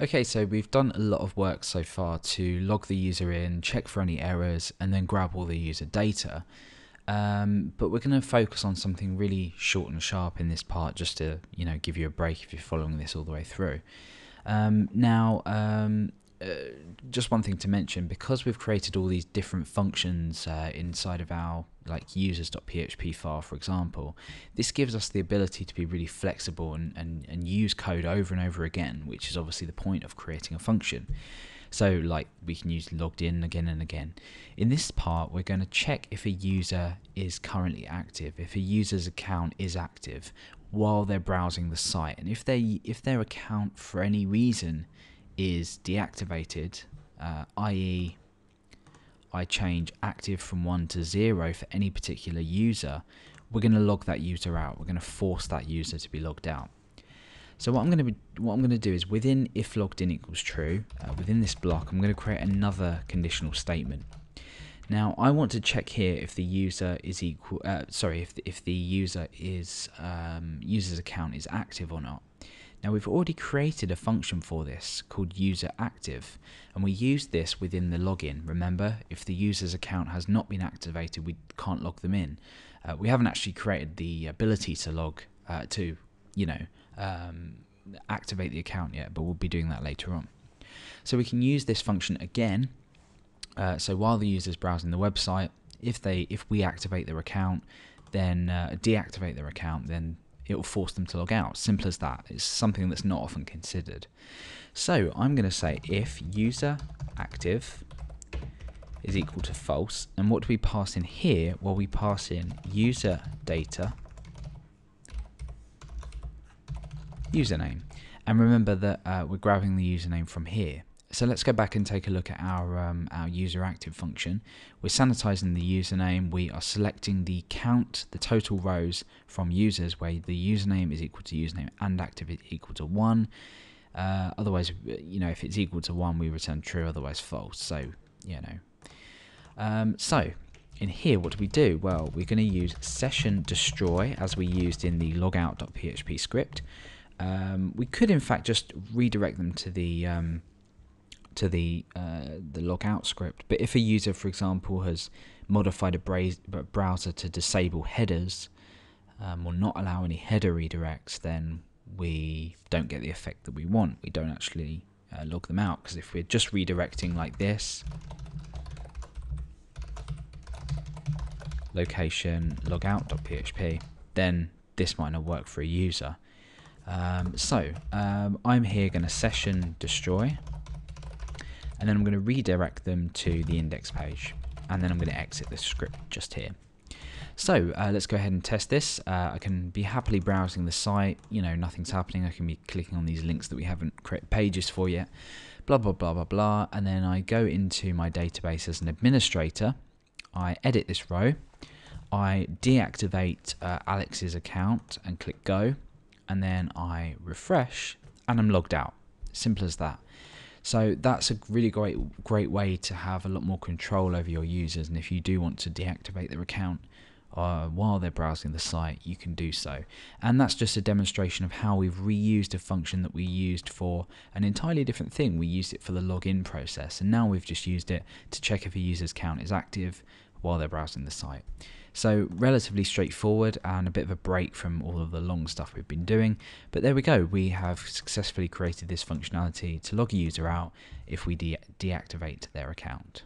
Okay, so we've done a lot of work so far to log the user in, check for any errors, and then grab all the user data. Um, but we're going to focus on something really short and sharp in this part, just to you know give you a break if you're following this all the way through. Um, now, um, uh, just one thing to mention because we've created all these different functions uh, inside of our like users.php file for example this gives us the ability to be really flexible and, and, and use code over and over again which is obviously the point of creating a function. So like we can use logged in again and again. In this part we're going to check if a user is currently active if a user's account is active while they're browsing the site and if they if their account for any reason is deactivated, uh, i.e., I change active from 1 to 0 for any particular user, we're going to log that user out. We're going to force that user to be logged out. So what I'm going to be, what I'm going to do is within if logged in equals true, uh, within this block, I'm going to create another conditional statement. Now I want to check here if the user is equal, uh, sorry, if the, if the user is um, user's account is active or not. Now we've already created a function for this called user active and we use this within the login. Remember if the user's account has not been activated we can't log them in. Uh, we haven't actually created the ability to log uh, to you know um, activate the account yet but we'll be doing that later on. So we can use this function again uh, so while the user is browsing the website if they if we activate their account then uh, deactivate their account then it will force them to log out. Simple as that. It's something that's not often considered. So I'm going to say if user active is equal to false, and what do we pass in here? Well, we pass in user data username. And remember that uh, we're grabbing the username from here. So let's go back and take a look at our, um, our user active function. We're sanitizing the username. We are selecting the count, the total rows from users where the username is equal to username and active is equal to 1. Uh, otherwise, you know, if it's equal to 1, we return true, otherwise false. So, you know. Um, so, in here, what do we do? Well, we're going to use session destroy as we used in the logout.php script. Um, we could, in fact, just redirect them to the... To the uh, the logout script. But if a user, for example, has modified a browser to disable headers um, or not allow any header redirects, then we don't get the effect that we want. We don't actually uh, log them out because if we're just redirecting like this, location logout.php, then this might not work for a user. Um, so um, I'm here going to session destroy and then I'm going to redirect them to the index page and then I'm going to exit this script just here. So uh, let's go ahead and test this. Uh, I can be happily browsing the site, you know, nothing's happening. I can be clicking on these links that we haven't created pages for yet, blah, blah, blah, blah, blah. And then I go into my database as an administrator. I edit this row. I deactivate uh, Alex's account and click go. And then I refresh and I'm logged out. Simple as that. So that's a really great great way to have a lot more control over your users. And if you do want to deactivate their account uh, while they're browsing the site, you can do so. And that's just a demonstration of how we've reused a function that we used for an entirely different thing. We used it for the login process, and now we've just used it to check if a user's account is active while they're browsing the site. So relatively straightforward and a bit of a break from all of the long stuff we've been doing. But there we go, we have successfully created this functionality to log a user out if we de deactivate their account.